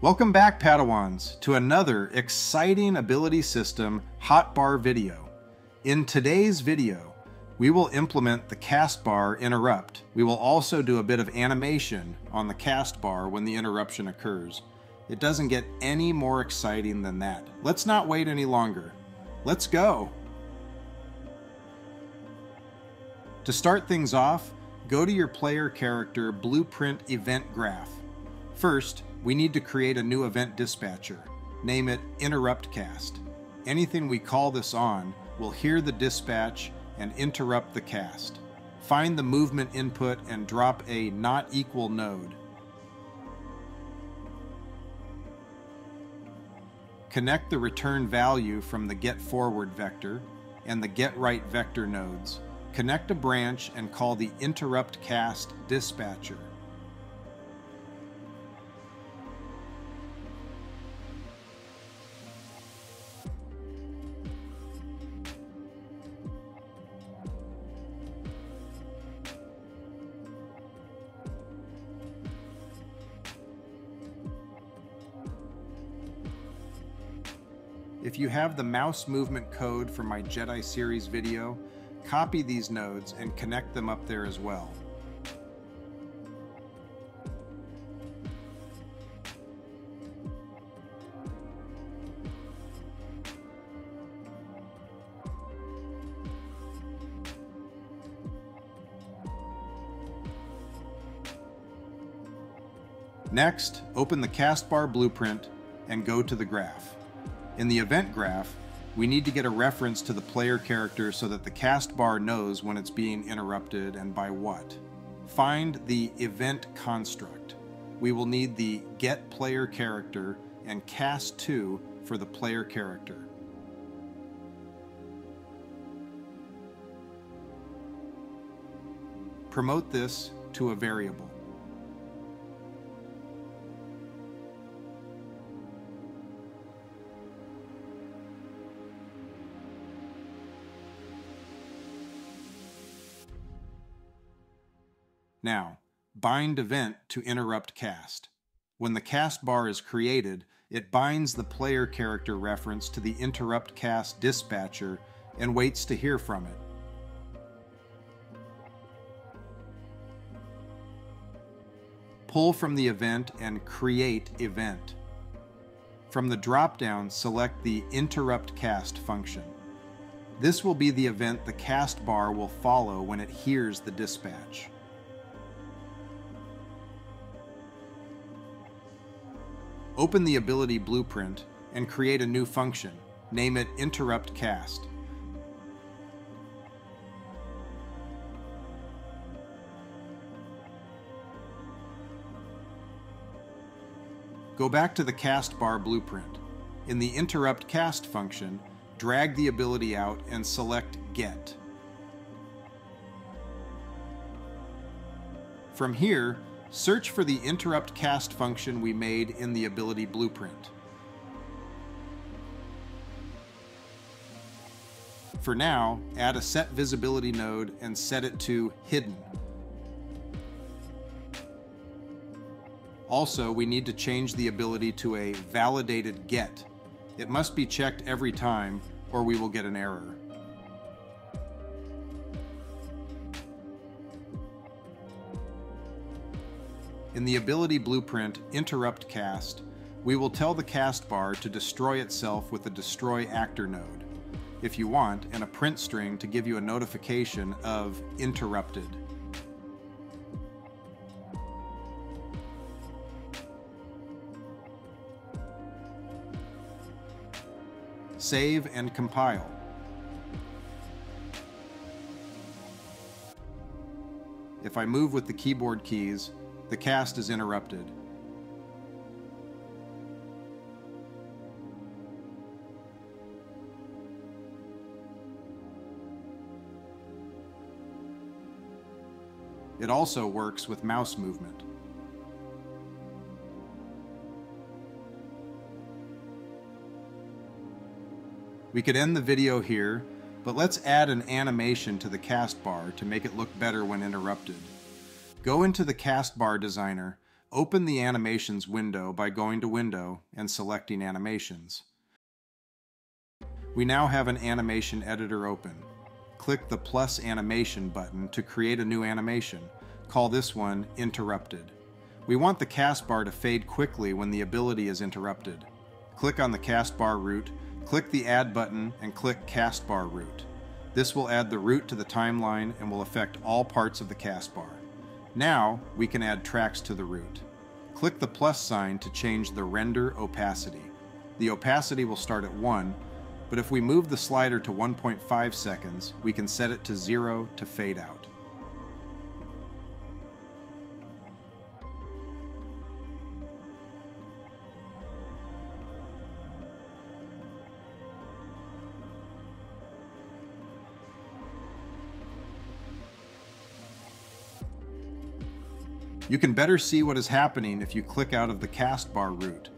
Welcome back, Padawans, to another exciting ability system hotbar video. In today's video, we will implement the cast bar interrupt. We will also do a bit of animation on the cast bar when the interruption occurs. It doesn't get any more exciting than that. Let's not wait any longer. Let's go. To start things off, go to your player character blueprint event graph. First, we need to create a new event dispatcher. Name it interrupt cast. Anything we call this on will hear the dispatch and interrupt the cast. Find the movement input and drop a not equal node. Connect the return value from the get forward vector and the get right vector nodes. Connect a branch and call the interrupt cast dispatcher. If you have the mouse movement code from my Jedi series video, copy these nodes and connect them up there as well. Next, open the cast bar blueprint and go to the graph. In the event graph, we need to get a reference to the player character so that the cast bar knows when it's being interrupted and by what. Find the event construct. We will need the get player character and cast to for the player character. Promote this to a variable. Now, bind event to interrupt cast. When the cast bar is created, it binds the player character reference to the interrupt cast dispatcher and waits to hear from it. Pull from the event and create event. From the dropdown, select the interrupt cast function. This will be the event the cast bar will follow when it hears the dispatch. Open the ability blueprint and create a new function. Name it interrupt cast. Go back to the cast bar blueprint. In the interrupt cast function, drag the ability out and select get. From here, Search for the interrupt cast function we made in the ability blueprint. For now, add a set visibility node and set it to hidden. Also, we need to change the ability to a validated get. It must be checked every time or we will get an error. In the ability blueprint interrupt cast, we will tell the cast bar to destroy itself with the destroy actor node, if you want, and a print string to give you a notification of interrupted. Save and compile. If I move with the keyboard keys, the cast is interrupted. It also works with mouse movement. We could end the video here, but let's add an animation to the cast bar to make it look better when interrupted. Go into the cast bar designer, Open the Animations window by going to Window and selecting Animations. We now have an animation editor open. Click the plus animation button to create a new animation. Call this one Interrupted. We want the cast bar to fade quickly when the ability is interrupted. Click on the cast bar root, click the Add button, and click Cast Bar Root. This will add the root to the timeline and will affect all parts of the cast bar. Now, we can add tracks to the root. Click the plus sign to change the render opacity. The opacity will start at 1, but if we move the slider to 1.5 seconds, we can set it to 0 to fade out. You can better see what is happening if you click out of the cast bar root.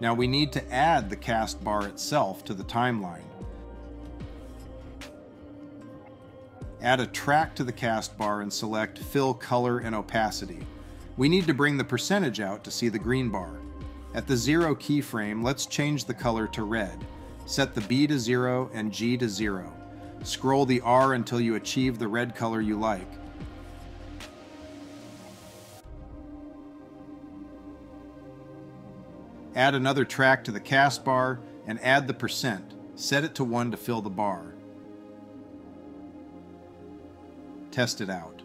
Now we need to add the cast bar itself to the timeline. Add a track to the cast bar and select Fill Color and Opacity. We need to bring the percentage out to see the green bar. At the zero keyframe, let's change the color to red. Set the B to 0 and G to 0. Scroll the R until you achieve the red color you like. Add another track to the cast bar and add the percent. Set it to 1 to fill the bar. Test it out.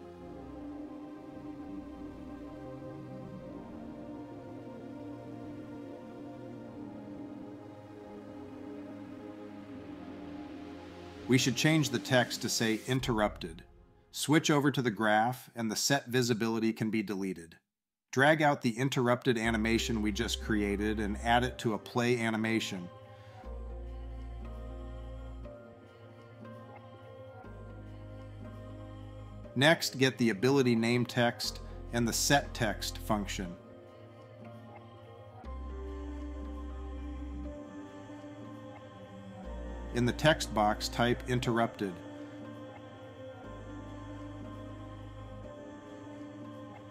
We should change the text to say interrupted. Switch over to the graph and the set visibility can be deleted. Drag out the interrupted animation we just created and add it to a play animation. Next, get the ability name text and the set text function. In the text box, type interrupted.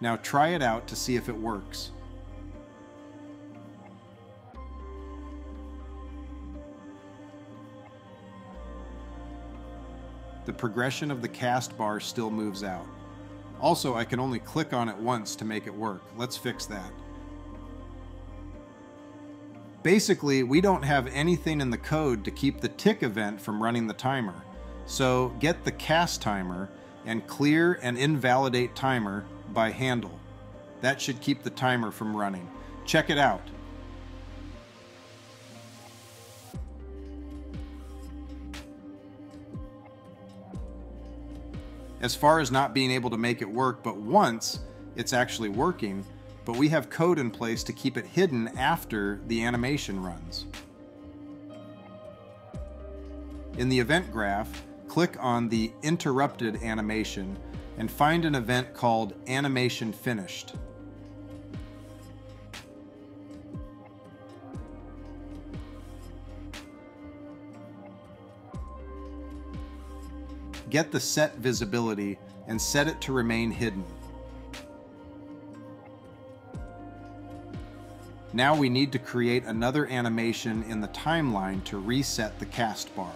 Now try it out to see if it works. The progression of the cast bar still moves out. Also, I can only click on it once to make it work. Let's fix that. Basically, we don't have anything in the code to keep the tick event from running the timer. So get the cast timer and clear and invalidate timer by handle. That should keep the timer from running. Check it out. As far as not being able to make it work, but once it's actually working, but we have code in place to keep it hidden after the animation runs. In the event graph, click on the interrupted animation and find an event called animation finished. Get the set visibility and set it to remain hidden. Now we need to create another animation in the timeline to reset the cast bar.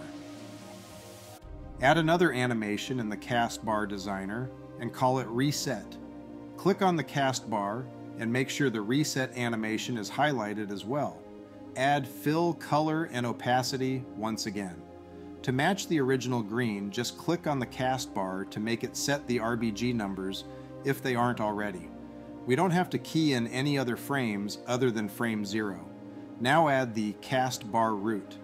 Add another animation in the cast bar designer and call it reset. Click on the cast bar and make sure the reset animation is highlighted as well. Add fill color and opacity once again. To match the original green, just click on the cast bar to make it set the RBG numbers if they aren't already. We don't have to key in any other frames other than frame 0. Now add the cast bar root.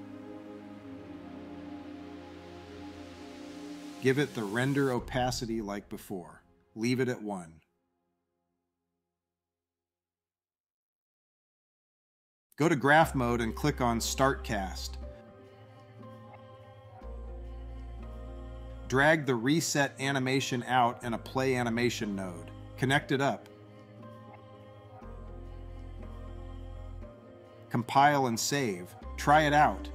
Give it the render opacity like before. Leave it at 1. Go to graph mode and click on Start Cast. Drag the reset animation out in a play animation node. Connect it up. compile and save. Try it out.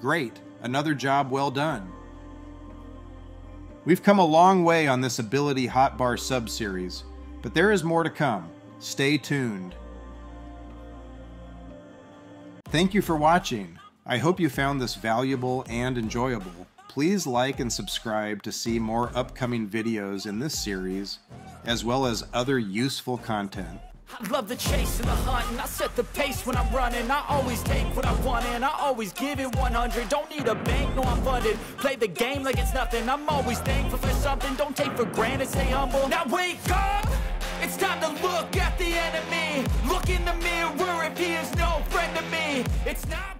Great, another job well done. We've come a long way on this Ability Hotbar subseries, but there is more to come. Stay tuned. Thank you for watching. I hope you found this valuable and enjoyable. Please like and subscribe to see more upcoming videos in this series, as well as other useful content. I love the chase and the hunt and I set the pace when I'm running I always take what I want and I always give it 100 Don't need a bank, no I'm funded Play the game like it's nothing I'm always thankful for something Don't take for granted, stay humble Now wake up! It's time to look at the enemy. Look in the mirror if he is no friend to me. It's not